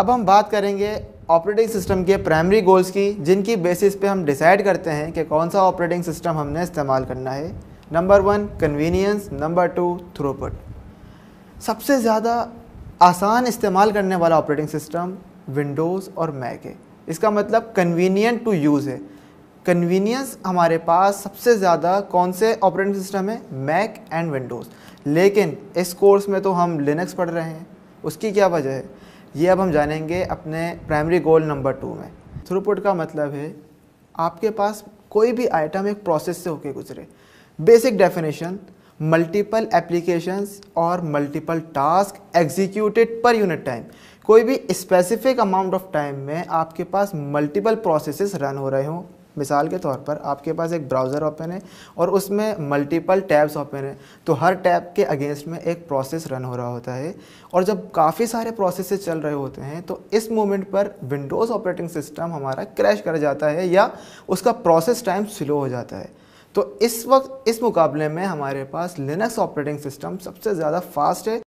अब हम बात करेंगे ऑपरेटिंग सिस्टम के प्राइमरी गोल्स की, जिनकी बेसिस पे हम डिसाइड करते हैं कि कौन सा ऑपरेटिंग सिस्टम हमने इस्तेमाल करना है। Number one convenience number two throughput सबसे ज़्यादा आसान इस्तेमाल करने वाला ऑपरेटिंग सिस्टम विंडोज़ और मैक है। इसका मतलब कन्वीनियंट टू यूज़ है। कन्वीनियंस हमारे पास सबसे ज़्यादा कौन से ऑपरेटिंग सिस्टम है? मैक एंड विंडोज़ लेकिन इस कोर्स में तो हम लिनक्स पढ़ रहे हैं। उसकी क्या वजह है? ये अब हम जानेंगे अपने प्राइमरी गोल नंबर टू में। थ्रूपुट का मतलब है, आपके पास कोई भी आइटम एक प्रोसेस से होके गुजरे। बेसिक डेफिनेशन मल्टीपल एप्लीकेशंस और multiple task executed per unit time कोई भी स्पेसिफिक अमाउंट ऑफ़ टाइम में आपके पास मल्टीपल प्रोसेसेस रन हो रहे हों। मिसाल के तौर पर आपके पास एक ब्राउज़र ओपन है और उसमें मल्टीपल टैब्स ओपन है तो हर टैब के अगेंस्ट में एक प्रोसेस रन हो रहा होता है। और जब काफ़ी सारे प्रोसेसेस चल रहे होते हैं तो इस मोमेंट पर विंडोज़ ऑपरेटिंग सिस्टम हमारा क्रैश कर जाता है या उसका प्रोसेस टाइम स्लो हो जाता है। तो इस वक्त, इस मुकाबले में हमारे पास लिनक्स ऑपरेटिंग सिस्टम सबसे ज़्यादा फास्ट है।